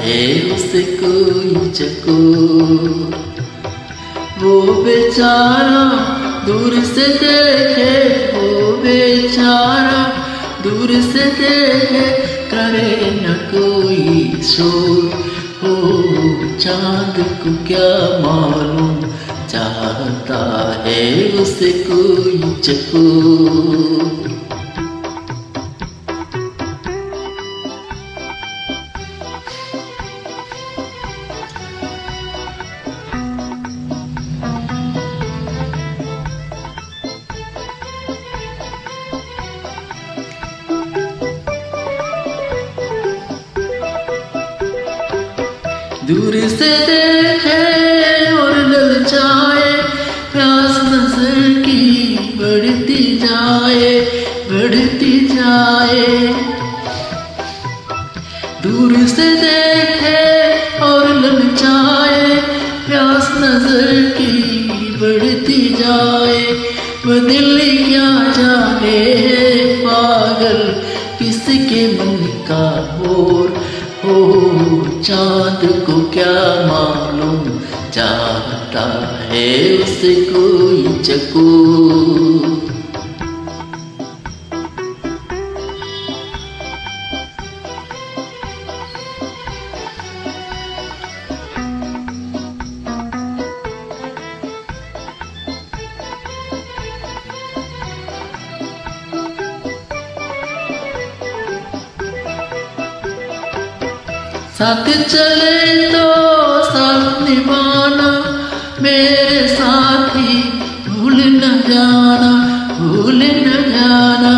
है उसे कोई चकोर वो बेचारा दूर से देखे, वो बेचारा दूर से देखे, करे न कोई शोर। हो चाँद को क्या मालूम, चाहता है उसे कोई चको दूर से देखे और ललचाए प्यास नज़र की बढ़ती जाए बढ़ती जाए। दूर से देखे और ललचाए प्यास नज़र की बढ़ती जाए। वो दिल क्या जाने पागल, किसके मन का और हो चाँद को क्या मालूम? चाहता है उसे कोई चको साथ चले तो साथ निभाना, मेरे साथी भूल न जाना, भूल न जाना।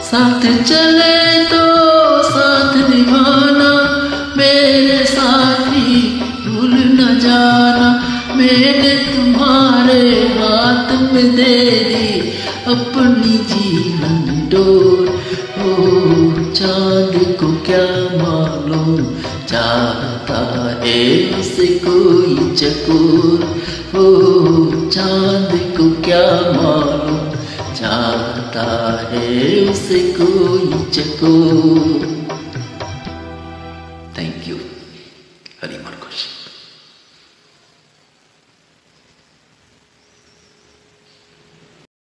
साथ चले तो साथ निभाना, मेरे साथी भूल न जाना। मैंने तुम्हारे हाथ में दे दी अपनी जीवन डोर। चाँद को क्या मालूम? चाहता है उसे कोई चकोर। ओ चाँद को क्या मालूम? चाहता है उसे कोई चकोर।